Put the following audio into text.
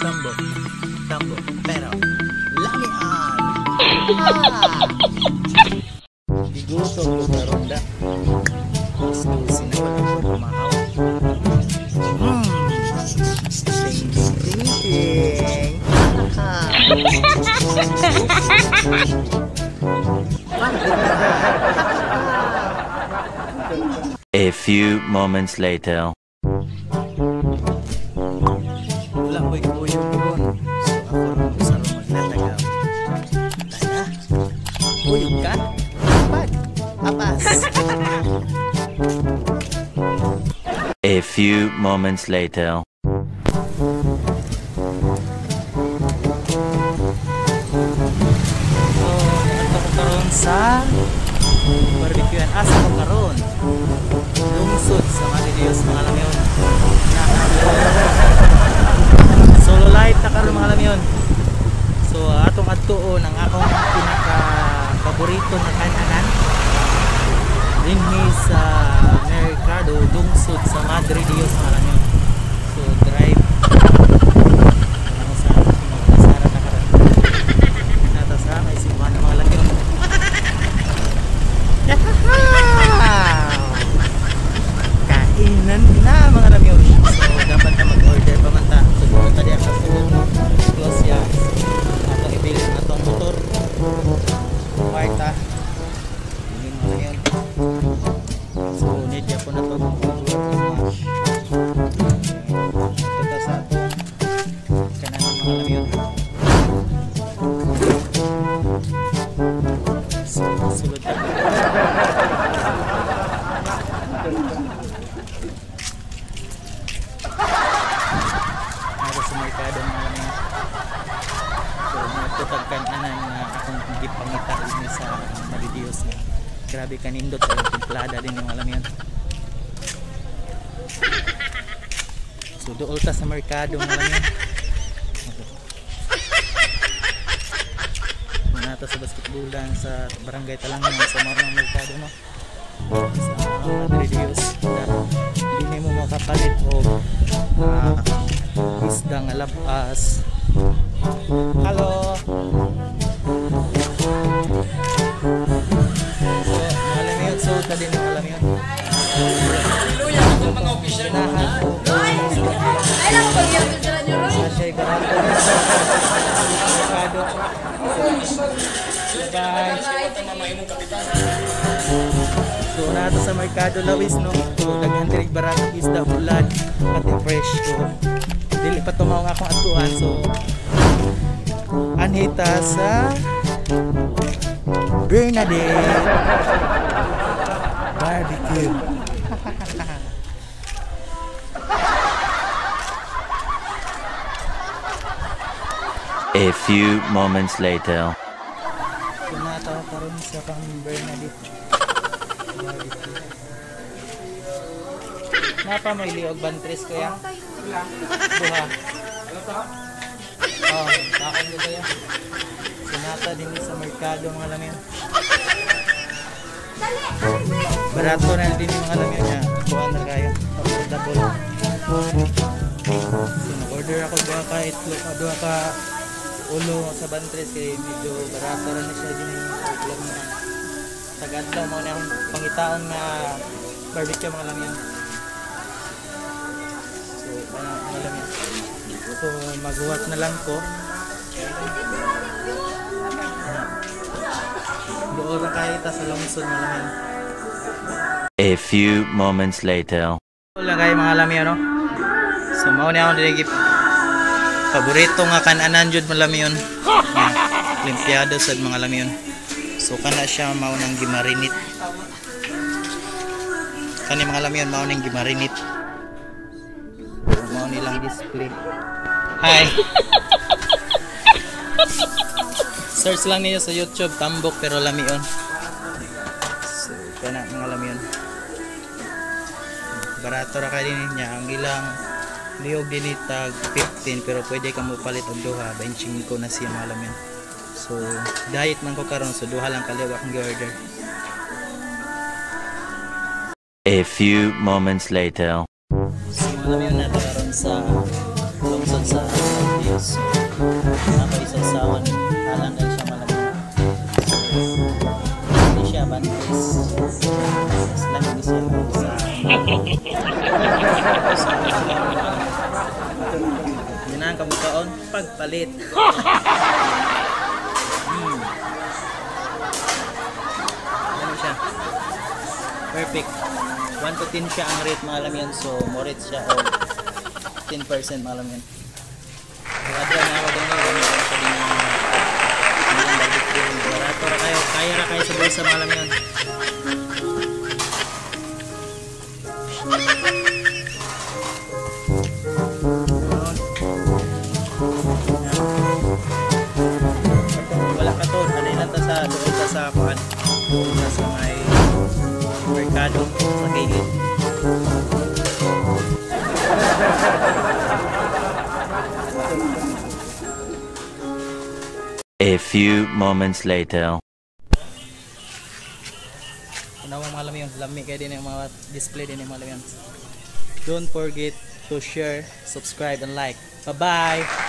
Tambo. Tambo. Pero, lamian. Digutom yung karonda. Gusto sinawala ko kumahaw. Hmm. Ting, ting, ting, ting. A few moments later. A few moments later. Karon sa barbecuean. Asa ko karon? Lungsod sa Malilios, mga lamyon. Solo light na karon mga lamyon. So, atong adtuon ang akong pinaka paborito na kananan. Dinhi sa Ka. Ako sa mga. So, matutagkan na na akong gipangita din sa Malidiyos na grabe kanindot sa templada din yung alam yun. So, dool ta sa merkado mga lamyon. Muna ta sa basketballan sa barangay Talangan sa mga merkado no. Sa Madre Dios na hindi mo makapalit o ah, isdang alabas. Hello. So, tadi mo alam yun. Luya ang mga official na Nahan po. Ay lang yung picture nyo, Roy. Sa siya garato. Merkado. Bye. So, nato sa Merkado Lawis, no? So, daghan direk baratong isda, ulad, pati fresh. So, dili pa tumaw nga akong atuan. So, anhita sa Bernadette Barbecue. A few moments later. Karon sa pang Bernadette. Napa may liog bantres kuya? Buha. Oh, bakit ko kaya? Sinata din sa merkado mga lamin. Barato na din yung mga lamin niya. Kuha na kayo. Affordable. So, nag-order ako doon ka itlog, doon ka ulo sa bantres kaya medyo barato na siya din yung itlog na. Tagad daw mo na yung pangitaon na barbecue mga lamin. So, ano, mga lamin. So, maghuwat na lang ko. Doon na kayo ta sa lungsod mga lamin. A few moments later. Wala kayo mga lami ano. So mao ni ako dili paborito nga kananan jud mga lami yun. Limpiado sa mga lami yun. So kana siya mao nang gimarinit. Kani mga lami yun mao nang gimarinit. Mao nilang display. Hi. Search lang niyo sa YouTube Tambok pero lami yun. So kana mga lami yun barato ra ka din niya ang ilang liog din tag 15 pero pwede ka mo palit og duha 25 na siya malam yan so diet man ko karon so duha lang kaliwa akong gi-order A few moments later. so malam yun nato karon sa lungsod sa guys. So, napaisasawan. Halang din siya malamig. Hindi siya bantis. Mas lang hindi siya sa na ang kabukaon. Pagpalit. hmm. Ano siya? Perfect. 1 to 10 siya ang rate mga alam yan. So, more rate siya o 10% mga alam yan. So, adra na ako yun. Gamit ko siya din yung yung barbecue. Ra kayo. Kaya ra kayo sa bulsa mga alam A few moments later. ano mga lami yun lami din yung mga display din yung mga yun. Don't forget to share subscribe and like. Bye bye